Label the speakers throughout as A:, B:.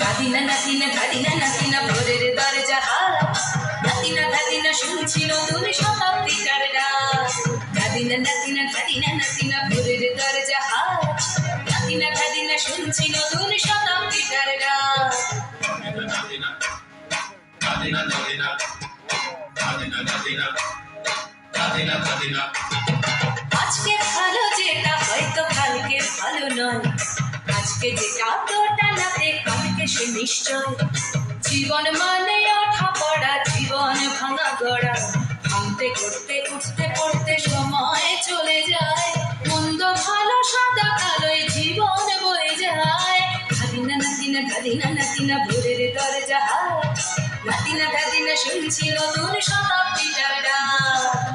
A: দাদিনা নাতিনা দাদিনা নাতিনা ভোরের দরজা। দাদিনা দাদিনা শুনছি নতুন শতাব্দীটার ডাক দাদিনা নাতিনা দাদিনা নাতিনা ভোরের দরজা। দাদিনা দাদিনা শুনছি নতুন শতাব্দীটার ডাক আজকে ভালো যেটা হয়তো ভালো নয় আজকে যেটা তোটা নাতে কালকে সে নিশ্চয় জীবন মানে ওঠা পড়া জীবন ভাঙা গড়া ভাঙতে করতে উঠতে পড়তে সময় চলে যায় মন্দ ভালো সাদা কালোয় জীবন বয়ে যায় ধাদিনা নাতিনা ধাদিনা নাতিনা ভোরের দরজা নাতিনা ধাদিনা শুনছি নতুন শতাব্দীটার ডাক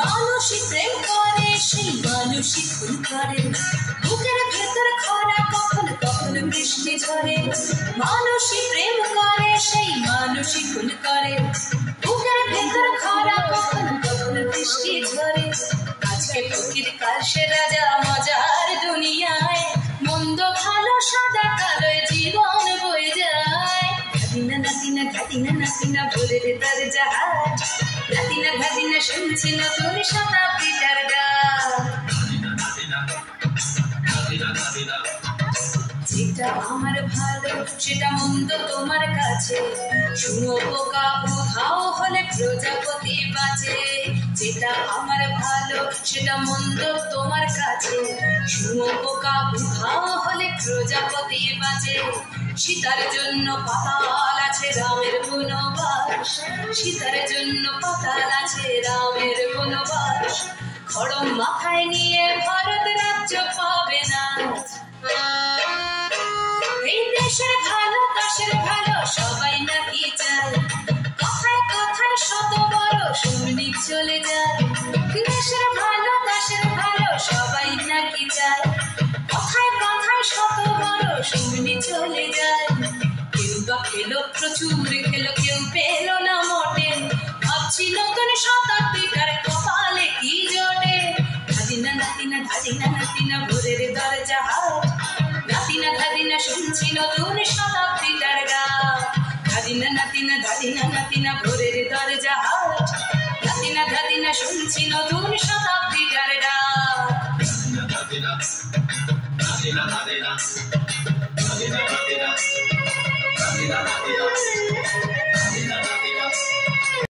A: মানুষই প্রেম করে সেই মানুষই খুন করে বুকের বৃষ্টি ঝরে মানুষই প্রেম করে, সেই মানুষই খুন করে। বুকের ভেতর খরা কখন কখন বৃষ্টি ঝরে। আজকে ফকির কাল রাজা মজার দুনিয়ায়। মন্দ, ভালো, সাদা কালো জীবন বয়ে যায়। ধাদিনা নাতিনা ধাদিনা নাতিনা ভোরের তার জাহাজ নাতিনা ধাদিনা শুনছি নতুন শতাব্দীটার ডাক যেটা আমার ভালো, সেটা মন্দ তোমার কাছে। শুনো পোকা উধাও হলে প্রজাপতি বাঁচে যেটা আমার ভালো, সেটা মন্দ তোমার কাছে। শুনো পোকা উধাও হলে প্রজাপতি বাঁচে সীতার জন্য পাতাল আছে রামের বনবাস। সীতার জন্য পাতাল আছে রামের বনবাস। খড়ম মাথায় নিয়ে ভারত রাজ্য পাবে না। ভালো দেশের ভালো, সবাই নাকি চায় কথায় কথায় শত বড় সৈনিক চলে যায়। দেশের ভালো সবাই নাকি চায় কথায় কথায় শত বড় সৈনিক চলে যায়। কেউ বা খেলো, প্রচুর খেলো, কেউ পেল না মোটে। ভাবছি নতুন শতাব্দীটার কপালে কি জোটে। ধাদিনা নাতিনা ধাদিনা নাতিনা ভোরের দরজা। নতুন শতাব্দীটার গান ধাদিনা নাতিনা ধাদিনা নাতিনা ভোরের দরজা হাট নাতিনা ধাদিনা শুনছি নতুন শতাব্দীটার ডাক
B: Nadina, Nadina, Nadina, Nadina, Nadina, Nadina, Nadina,